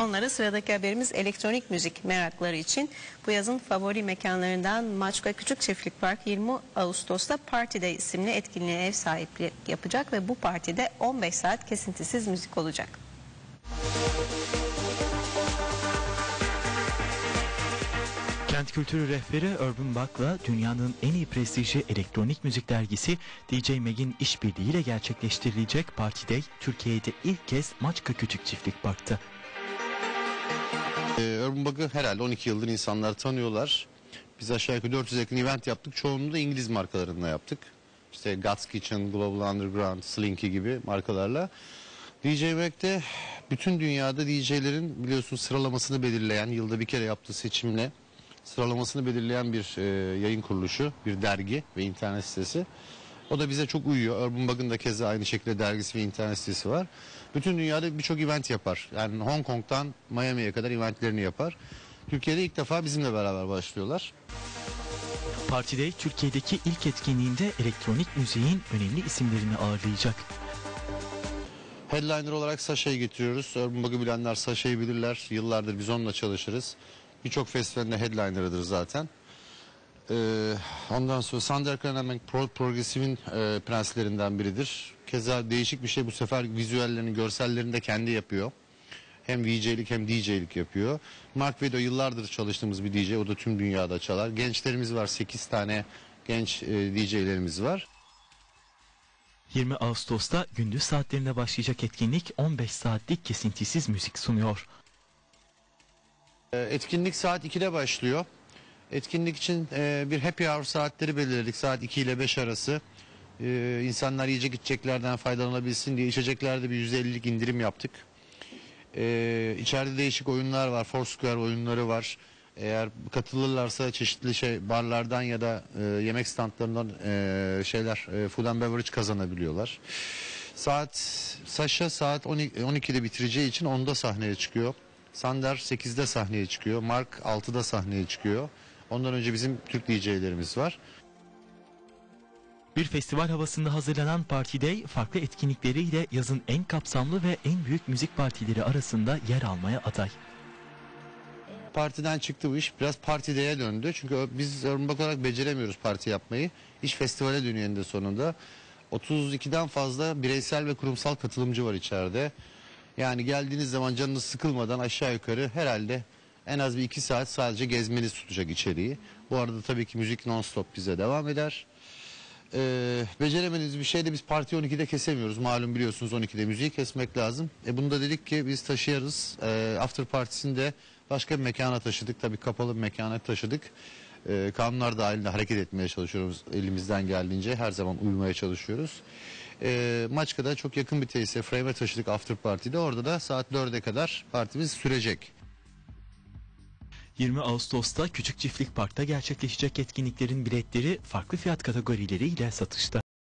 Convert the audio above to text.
Onlara sıradaki haberimiz elektronik müzik merakları için bu yazın favori mekanlarından Maçka Küçük Çiftlik Park 20 Ağustos'ta Party Day isimli etkinliğe ev sahipliği yapacak ve bu partide 15 saat kesintisiz müzik olacak. Kent kültürü rehberi Urban Buck'la dünyanın en iyi prestijli elektronik müzik dergisi DJ Meg'in işbirliğiyle gerçekleştirilecek Party Day Türkiye'de ilk kez Maçka Küçük Çiftlik Park'ta. Ee, Urban Bug'ı herhalde 12 yıldır insanlar tanıyorlar. Biz aşağı yukarı 400 yakın event yaptık. Çoğunluğu da İngiliz markalarında yaptık. İşte God's Kitchen, Global Underground, Slinky gibi markalarla. DJ Mac'te bütün dünyada DJ'lerin biliyorsun sıralamasını belirleyen, yılda bir kere yaptığı seçimle sıralamasını belirleyen bir e, yayın kuruluşu, bir dergi ve internet sitesi. O da bize çok uyuyor. Urban Bug'ın da keza aynı şekilde dergisi ve internet sitesi var. Bütün dünyada birçok event yapar. Yani Hong Kong'dan Miami'ye kadar eventlerini yapar. Türkiye'de ilk defa bizimle beraber başlıyorlar. Party Day Türkiye'deki ilk etkinliğinde elektronik müziğin önemli isimlerini ağırlayacak. Headliner olarak Sasha'yı getiriyoruz. Urban Bug'ı bilenler Sasha'yı bilirler. Yıllardır biz onunla çalışırız. Birçok festivalinde headliner'ıdır zaten. Ee, ondan sonra Sander Kranemek pro, progresifin e, prenslerinden biridir. Keza değişik bir şey bu sefer vizüellerini, görsellerini de kendi yapıyor. Hem VJ'lik hem DJ'lik yapıyor. Mark Vedo yıllardır çalıştığımız bir DJ. O da tüm dünyada çalar. Gençlerimiz var. 8 tane genç e, DJ'lerimiz var. 20 Ağustos'ta gündüz saatlerinde başlayacak etkinlik 15 saatlik kesintisiz müzik sunuyor. Ee, Etkinlik saat 2'de başlıyor. Etkinlik için e, bir happy hour saatleri belirledik. Saat 2 ile 5 arası. Ee, insanlar yiyecek içeceklerden faydalanabilsin diye içeceklerde bir %50'lik indirim yaptık. Ee, içeride değişik oyunlar var. Foursquare oyunları var. Eğer katılırlarsa çeşitli şey barlardan ya da e, yemek standlarından e, şeyler e, food and beverage kazanabiliyorlar. Saat Sasha saat 12, 12'de bitireceği için 10'da sahneye çıkıyor. Sander 8'de sahneye çıkıyor. Mark 6'da sahneye çıkıyor. Ondan önce bizim Türk DJ'lerimiz var. Bir festival havasında hazırlanan Party Day farklı etkinlikleriyle yazın en kapsamlı ve en büyük müzik partileri arasında yer almaya aday. Partiden çıktı bu iş. Biraz partideye döndü. Çünkü biz örnek olarak beceremiyoruz parti yapmayı. İş festivale dönüyor eninde sonunda. 32'den fazla bireysel ve kurumsal katılımcı var içeride. Yani geldiğiniz zaman canınız sıkılmadan aşağı yukarı herhalde en az bir iki saat sadece gezmeniz tutacak içeriği. Bu arada tabii ki müzik non-stop bize devam eder. Ee, beceremediğimiz bir şey de biz parti 12'de kesemiyoruz. Malum biliyorsunuz 12'de müziği kesmek lazım. E bunu da dedik ki biz taşıyarız. Ee, after partisini de başka bir mekana taşıdık. Tabii kapalı bir mekana taşıdık. Ee, kanunlar dahilinde hareket etmeye çalışıyoruz elimizden geldiğince. Her zaman uymaya çalışıyoruz. Ee, Maçka'da çok yakın bir tesise frame'e taşıdık after partide. Orada da saat 4'e kadar partimiz sürecek. 20 Ağustos'ta Küçük Çiftlik Park'ta gerçekleşecek etkinliklerin biletleri farklı fiyat kategorileriyle satışta.